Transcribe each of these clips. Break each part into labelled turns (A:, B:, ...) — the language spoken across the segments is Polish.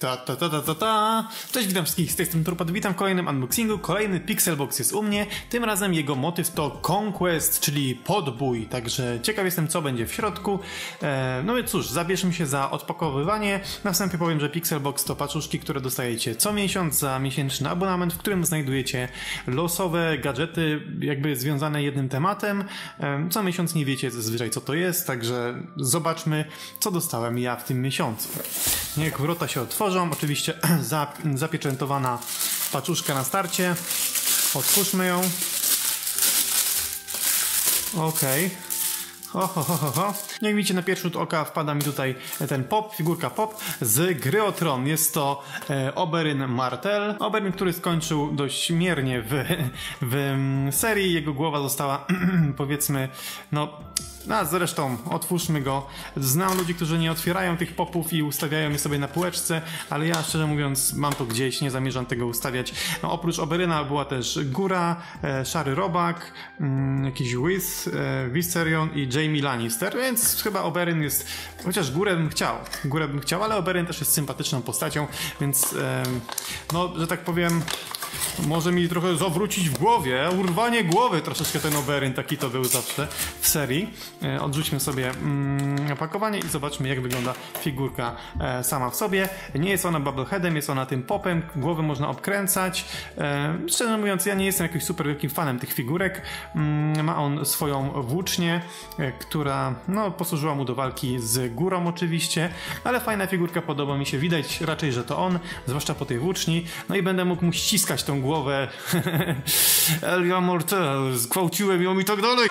A: Ta, ta, ta, ta, ta, ta. Cześć, witam wszystkich z tej strony Turpad. Witam w kolejnym unboxingu. Kolejny Pixelbox jest u mnie. Tym razem jego motyw to Conquest, czyli podbój. Także ciekaw jestem, co będzie w środku. E, no i cóż, zabierzmy się za odpakowywanie. Na wstępie powiem, że Pixelbox to paczuszki, które dostajecie co miesiąc za miesięczny abonament, w którym znajdujecie losowe gadżety, jakby związane jednym tematem. E, co miesiąc nie wiecie zazwyczaj, co to jest, także zobaczmy, co dostałem ja w tym miesiącu. Niech wrota się otworzą. Oczywiście zapieczętowana paczuszka na starcie. Otwórzmy ją. Okej. Okay. Ho, ho, ho, ho. Jak widzicie na pierwszy rzut oka wpada mi tutaj ten pop, figurka pop z gry o Tron. Jest to e, Oberyn Martel. Oberyn, który skończył dość miernie w, w serii. Jego głowa została powiedzmy no a zresztą otwórzmy go. Znam ludzi, którzy nie otwierają tych popów i ustawiają je sobie na półeczce, ale ja szczerze mówiąc mam to gdzieś, nie zamierzam tego ustawiać. No, oprócz Oberyna była też Góra, e, Szary Robak, mm, jakiś Whis, e, Viserion i Jamie Lannister, więc chyba Oberyn jest, chociaż Górę bym chciał, Górę bym chciał, ale Oberyn też jest sympatyczną postacią, więc no, że tak powiem może mi trochę zawrócić w głowie. Urwanie głowy troszeczkę ten Oberyn, taki to był zawsze w serii. E, odrzućmy sobie mm, opakowanie i zobaczmy jak wygląda figurka e, sama w sobie. Nie jest ona bubbleheadem, jest ona tym popem, głowę można obkręcać. E, szczerze mówiąc, ja nie jestem jakimś super wielkim fanem tych figurek. Mm, ma on swoją włócznię, e, która no, posłużyła mu do walki z górą oczywiście, ale fajna figurka, podoba mi się. Widać raczej, że to on, zwłaszcza po tej włóczni. No i będę mógł mu ściskać tą głowę. Elia Mortel, zgwałciłem ją i tak dalej.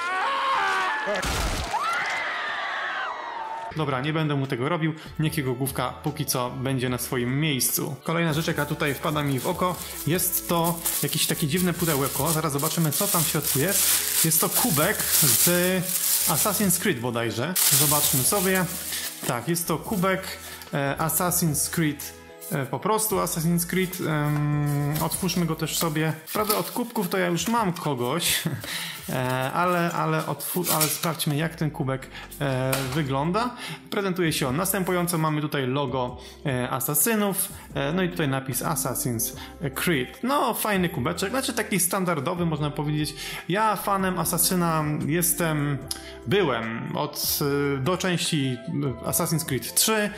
A: Dobra, nie będę mu tego robił. Niech jego główka póki co będzie na swoim miejscu. Kolejna rzecz, jaka tutaj wpada mi w oko, jest to jakieś takie dziwne pudełko. Zaraz zobaczymy, co tam w środku jest. Jest to kubek z Assassin's Creed bodajże. Zobaczmy sobie. Tak, jest to kubek e, Assassin's Creed po prostu Assassin's Creed. Otwórzmy go też sobie. Prawda, od kubków to ja już mam kogoś, e, ale, ale, ale sprawdźmy, jak ten kubek e, wygląda. Prezentuje się on następująco. Mamy tutaj logo e, Asasynów, e, no i tutaj napis Assassin's Creed. No, fajny kubeczek, znaczy taki standardowy, można powiedzieć. Ja fanem Asasyna jestem, byłem od e, do części Assassin's Creed 3.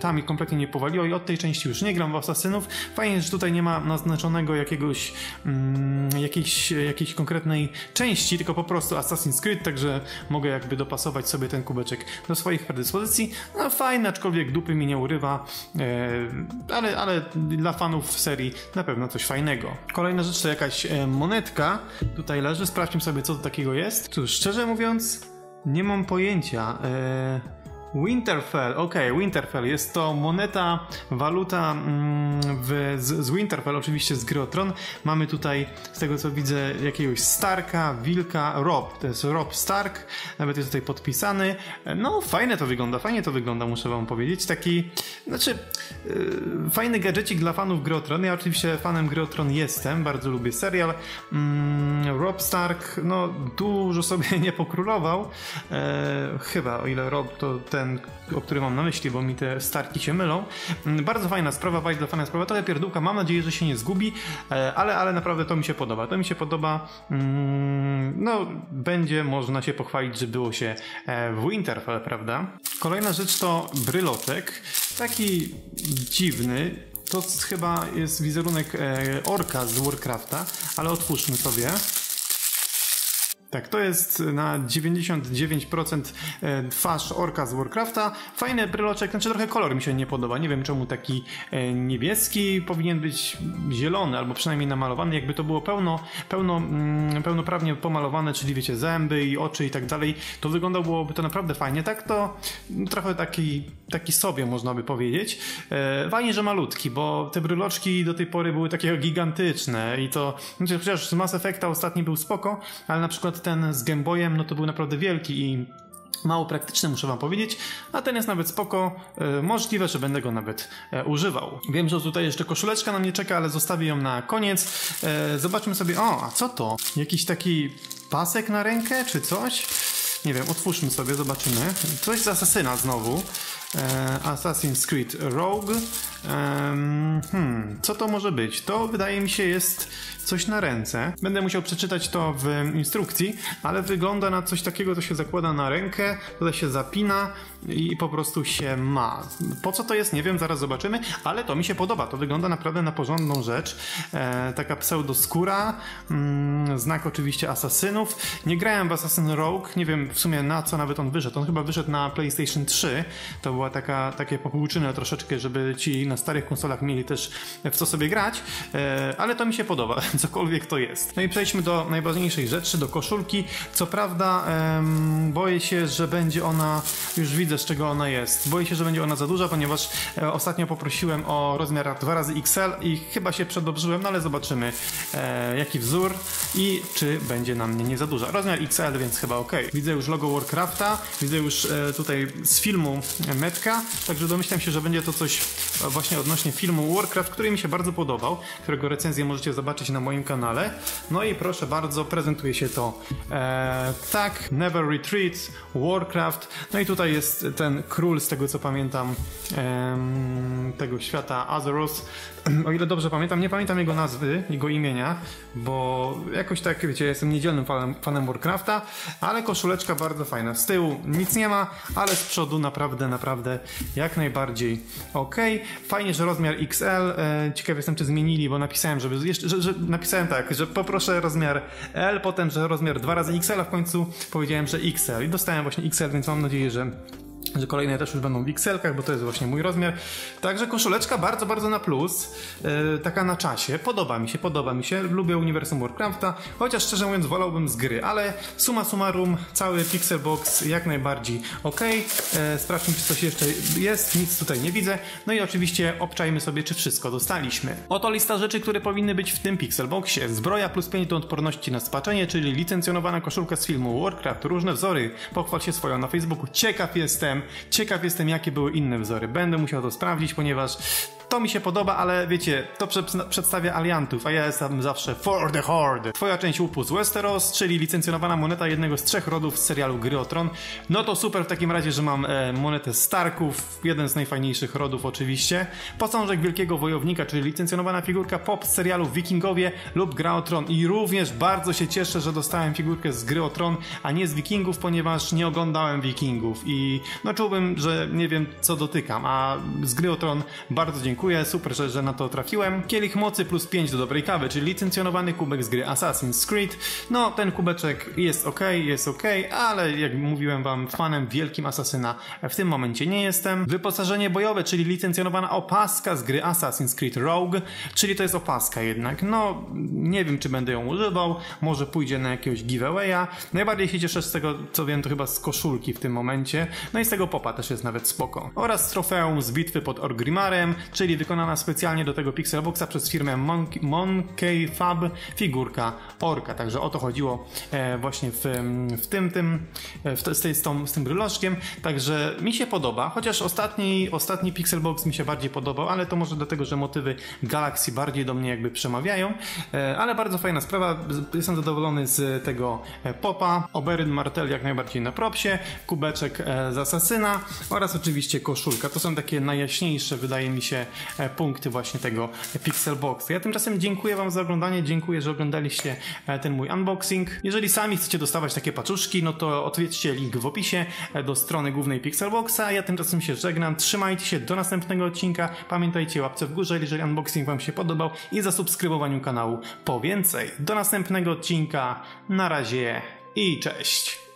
A: Tam mi kompletnie nie powaliło i od tej części już już nie gram w Asasynów. Fajnie, że tutaj nie ma naznaczonego jakiegoś mm, jakiejś, jakiejś konkretnej części, tylko po prostu Assassin's Creed, także mogę jakby dopasować sobie ten kubeczek do swoich predyspozycji. No fajne, aczkolwiek dupy mi nie urywa, e, ale, ale dla fanów serii na pewno coś fajnego. Kolejna rzecz to jakaś e, monetka. Tutaj leży, sprawdźmy sobie co to takiego jest. Cóż, szczerze mówiąc, nie mam pojęcia. E, Winterfell, okay, Winterfell. Jest to moneta, waluta mm, w, z, z, Winterfell, oczywiście z gry Tron. Mamy tutaj, z tego co widzę, jakiegoś Starka, Wilka, Rob. To jest Rob Stark, nawet jest tutaj podpisany. No, fajne to wygląda, fajnie to wygląda, muszę wam powiedzieć. Taki, znaczy, yy, fajny gadżecik dla fanów gry Tron. Ja oczywiście fanem gry Tron jestem, bardzo lubię serial. Mm, Rob Stark, no, dużo sobie nie pokrólował. E, chyba, o ile Rob to ten ten, o którym mam na myśli, bo mi te starki się mylą. Mm, bardzo fajna sprawa, bardzo fajna sprawa, trochę pierdółka, mam nadzieję, że się nie zgubi, e, ale, ale naprawdę to mi się podoba. To mi się podoba, mm, no będzie można się pochwalić, że było się e, w Winterfell, prawda? Kolejna rzecz to bryloczek, taki dziwny, to chyba jest wizerunek e, orka z Warcrafta, ale otwórzmy sobie. Tak, to jest na 99% e, twarz orka z Warcrafta. Fajny bryloczek, znaczy trochę kolor mi się nie podoba. Nie wiem czemu taki e, niebieski powinien być zielony, albo przynajmniej namalowany. Jakby to było pełno, pełno, mm, pełnoprawnie pomalowane, czyli wiecie, zęby i oczy i tak dalej, to wyglądałoby to naprawdę fajnie. Tak to trochę taki, taki sobie można by powiedzieć. E, fajnie, że malutki, bo te bryloczki do tej pory były takie gigantyczne i to, znaczy, chociaż z Mass Effecta ostatni był spoko, ale na przykład ten z Game Boyem, no to był naprawdę wielki i mało praktyczny, muszę wam powiedzieć, a ten jest nawet spoko, e, możliwe, że będę go nawet e, używał. Wiem, że tutaj jeszcze koszuleczka na mnie czeka, ale zostawię ją na koniec. E, zobaczmy sobie, o, a co to? Jakiś taki pasek na rękę, czy coś? Nie wiem, otwórzmy sobie, zobaczymy. Coś z Asasyna znowu. E, Assassin's Creed Rogue. Hmm, co to może być? To wydaje mi się jest coś na ręce. Będę musiał przeczytać to w instrukcji, ale wygląda na coś takiego, co się zakłada na rękę, to się zapina i po prostu się ma. Po co to jest, nie wiem, zaraz zobaczymy, ale to mi się podoba. To wygląda naprawdę na porządną rzecz. E, taka pseudoskóra, mm, znak oczywiście asasynów. Nie grałem w Assassin Rogue, nie wiem w sumie na co nawet on wyszedł. On chyba wyszedł na PlayStation 3. To była taka, takie popłuczyny troszeczkę, żeby ci na starych konsolach mieli też w co sobie grać, e, ale to mi się podoba, cokolwiek to jest. No i przejdźmy do najważniejszej rzeczy, do koszulki. Co prawda boję się, że będzie ona, już widzę z czego ona jest, boję się, że będzie ona za duża, ponieważ e, ostatnio poprosiłem o rozmiar 2 razy XL i chyba się przedobrzyłem, no ale zobaczymy e, jaki wzór i czy będzie na mnie nie za duża. Rozmiar XL, więc chyba ok. Widzę już logo Warcrafta, widzę już tutaj z filmu Także domyślam się, że będzie to coś właśnie odnośnie filmu Warcraft, który mi się bardzo podobał, którego recenzję możecie zobaczyć na moim kanale. No i proszę bardzo, prezentuje się to e, tak, Never Retreat, Warcraft, no i tutaj jest ten król, z tego co pamiętam, e, tego świata Azeroth, o ile dobrze pamiętam, nie pamiętam jego nazwy, jego imienia, bo jakoś tak, wiecie, jestem niedzielnym fanem, fanem Warcrafta, ale koszuleczka bardzo fajna. Z tyłu nic nie ma, ale z przodu naprawdę, naprawdę jak najbardziej ok. Fajnie, że rozmiar XL. E, ciekaw jestem, czy zmienili, bo napisałem, żeby jeszcze, że, że, napisałem tak, że poproszę rozmiar L, potem, że rozmiar 2 razy XL, a w końcu powiedziałem, że XL i dostałem właśnie XL, więc mam nadzieję, że że kolejne też już będą w XL-kach, bo to jest właśnie mój rozmiar. Także koszuleczka bardzo, bardzo na plus. Yy, taka na czasie. Podoba mi się, podoba mi się. Lubię uniwersum Warcrafta, chociaż szczerze mówiąc wolałbym z gry, ale suma summarum cały Pixelbox jak najbardziej ok. Yy, sprawdźmy, czy coś jeszcze jest. Nic tutaj nie widzę. No i oczywiście obczajmy sobie, czy wszystko dostaliśmy. Oto lista rzeczy, które powinny być w tym Pixelboxie. Zbroja plus 5 do odporności na spaczenie, czyli licencjonowana koszulka z filmu Warcraft, różne wzory. Pochwal się swoją na Facebooku. Ciekaw jestem, Ciekaw jestem, jakie były inne wzory. Będę musiał to sprawdzić, ponieważ to mi się podoba, ale wiecie, to przedstawia aliantów, a ja jestem zawsze for the horde. Twoja część z Westeros, czyli licencjonowana moneta jednego z trzech rodów z serialu Gry o Tron. No to super w takim razie, że mam e, monetę Starków, jeden z najfajniejszych rodów oczywiście. Posążek Wielkiego Wojownika, czyli licencjonowana figurka pop z serialu Wikingowie lub Gra o Tron. I również bardzo się cieszę, że dostałem figurkę z Gry o Tron, a nie z Wikingów, ponieważ nie oglądałem Wikingów i no czułbym, że nie wiem co dotykam, a z Gry o Tron bardzo dziękuję dziękuję, super, że, że na to trafiłem. Kielich mocy plus 5 do dobrej kawy, czyli licencjonowany kubek z gry Assassin's Creed. No, ten kubeczek jest ok, jest ok, ale jak mówiłem wam, fanem wielkim Asasyna w tym momencie nie jestem. Wyposażenie bojowe, czyli licencjonowana opaska z gry Assassin's Creed Rogue, czyli to jest opaska jednak. No, nie wiem, czy będę ją używał, może pójdzie na jakiegoś giveawaya. Najbardziej się cieszę z tego, co wiem, to chyba z koszulki w tym momencie. No i z tego popa też jest nawet spoko. Oraz trofeum z bitwy pod Orgrimarem, czyli czyli wykonana specjalnie do tego Pixelboxa przez firmę Monkey, Monkey Fab figurka Orka. Także o to chodziło e, właśnie w, w tym, tym e, w, tej, z, tą, z tym bryloczkiem. Także mi się podoba, chociaż ostatni, ostatni Pixelbox mi się bardziej podobał, ale to może dlatego, że motywy Galaxy bardziej do mnie jakby przemawiają. E, ale bardzo fajna sprawa. Jestem zadowolony z tego popa. Oberyn Martel jak najbardziej na propsie. Kubeczek z Asasyna oraz oczywiście koszulka. To są takie najjaśniejsze, wydaje mi się, punkty właśnie tego Pixelboxa. Ja tymczasem dziękuję Wam za oglądanie, dziękuję, że oglądaliście e, ten mój unboxing. Jeżeli sami chcecie dostawać takie paczuszki, no to odwiedźcie link w opisie e, do strony głównej Pixelboxa. Ja tymczasem się żegnam, trzymajcie się, do następnego odcinka. Pamiętajcie łapce w górze, jeżeli unboxing Wam się podobał i zasubskrybowaniu kanału po więcej. Do następnego odcinka, na razie i cześć!